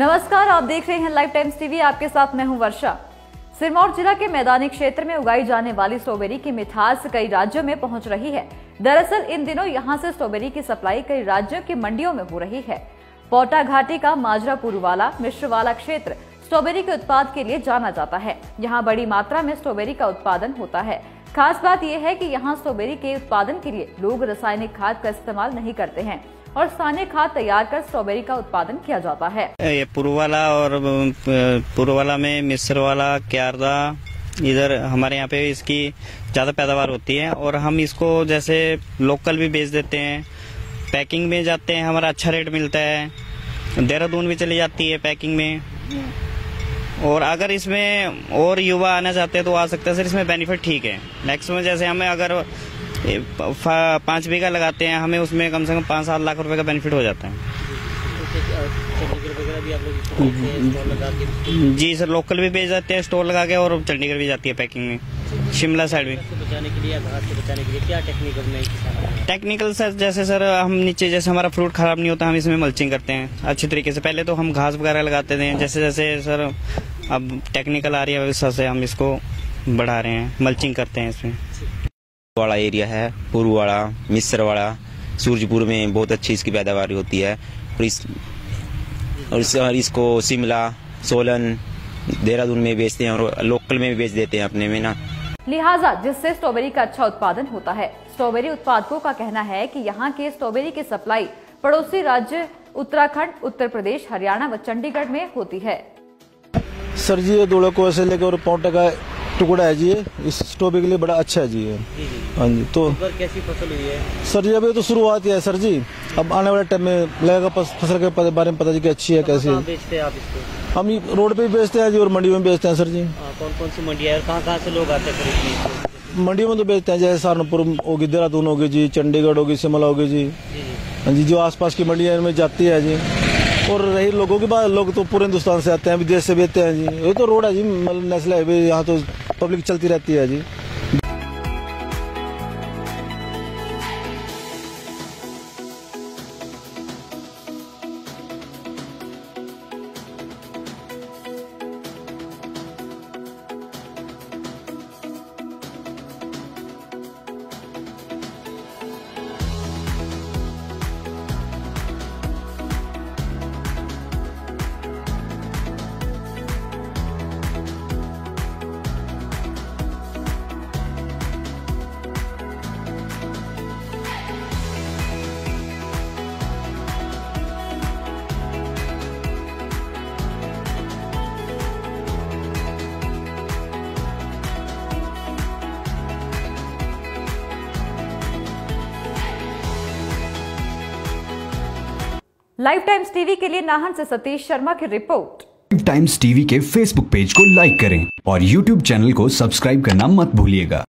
नमस्कार, आप देख रहे हैं लाइव टाइम्स टीवी आपके साथ मैं हूँ वर्षा। सिरमौर जिला के मैदानी क्षेत्र में उगाई जाने वाली स्ट्रॉबेरी की मिठास कई राज्यों में पहुँच रही है। दरअसल, इन दिनों यहाँ से स्ट्रॉबेरी की सप्लाई कई राज्यों की मंडियों में हो रही है। पोटा घाटी का माजरा पुरुवाला, मिश्रवाला क्षेत्र स्ट्रॉबेरी के उत्पाद के लिए जाना जाता है। यहाँ बड़ी मात्रा में स्ट्रॉबेरी का उत्पादन होता है। खास बात यह है कि यहाँ स्ट्रॉबेरी के उत्पादन के लिए लोग रासायनिक खाद का इस्तेमाल नहीं करते हैं। और स्थानीय खाद तैयार कर स्ट्रॉबेरी का उत्पादन किया जाता है। ये पुरवाला और पुरवाला में मिस्र वाला क्यारदा, इधर हमारे यहाँ पे इसकी ज़्यादा पैदावार होती है और हम इसको जैसे लोकल भी बेच देते हैं, पैकिंग में जाते हैं, हमारा अच्छा रेट मिलता है, देहरादून भी चली जाती है पैकिंग में। और अगर इसमें और युवा आना चाहते हैं तो आ सकते हैं, सर इसमें बेनिफिट ठीक है। मैक्सिमम जैसे हमें अगर पाँच बीघा लगाते हैं, हमें उसमें कम से कम पाँच सात लाख रुपए का बेनिफिट हो जाता है। जी सर लोकल भी भेज जाते हैं स्टोर लगा के और चंडीगढ़ भी जाती है पैकिंग में, शिमला साइड में टेक्निकल सर जैसे सर, हम नीचे, जैसे हमारा फ्रूट खराब नहीं होता, हम इसमें मल्चिंग करते हैं, अच्छे तरीके से। पहले तो हम घास वगैरह लगाते थे, जैसे जैसे सर, अब टेक्निकल आ रही है हम इसको बढ़ा रहे हैं मल्चिंग करते हैं इसमें। वाला एरिया है पुरवाड़ा मिश्रवाड़ा सूरजपुर में बहुत अच्छी इसकी पैदावार होती है। और इस और इस, इसको शिमला सोलन देहरादून में बेचते हैं और लोकल में भी बेच देते हैं अपने में ना। लिहाजा जिससे स्ट्रॉबेरी का अच्छा उत्पादन होता है। स्ट्रॉबेरी उत्पादकों का कहना है कि यहाँ के स्ट्रॉबेरी की सप्लाई पड़ोसी राज्य उत्तराखंड उत्तर प्रदेश हरियाणा व चंडीगढ़ में होती है। सर जी ये दो को ऐसे लेकर पौटे का टुकड़ा है जी इस स्टोबे के लिए बड़ा अच्छा है जी ये। हाँ जी तो कैसी फ़सल हुई है? सर जी अभी तो शुरुआत ही है सर जी। अब आने वाले टाइम में लगेगा फ़सल के बारे में पता जी कि अच्छी है कैसी है। बेचते हैं आप इसको? हम रोड पे भी बेचते हैं जी और मंडी में बेचते हैं सर जी। हाँ, कौन कौन सी मंडी है कहाँ कहाँ से लोग आते हैं खरीदने? मंडी में तो बेचते हैं जैसे सहारनपुर होगी देहरादून होगी जी चंडीगढ़ होगी शिमला होगी जी। हाँ जी जो आसपास की मंडिया में जाती है जी। और रही लोगों की बात लोग तो पूरे हिंदुस्तान से आते हैं विदेश से बेचते हैं जी। ये तो रोड है जी मतलब नेशनल हाईवे यहाँ तो पब्लिक चलती रहती है जी। लाइव टाइम्स टीवी के लिए नाहन से सतीश शर्मा की रिपोर्ट। टाइम्स टीवी के फेसबुक पेज को लाइक करें और यूट्यूब चैनल को सब्सक्राइब करना मत भूलिएगा।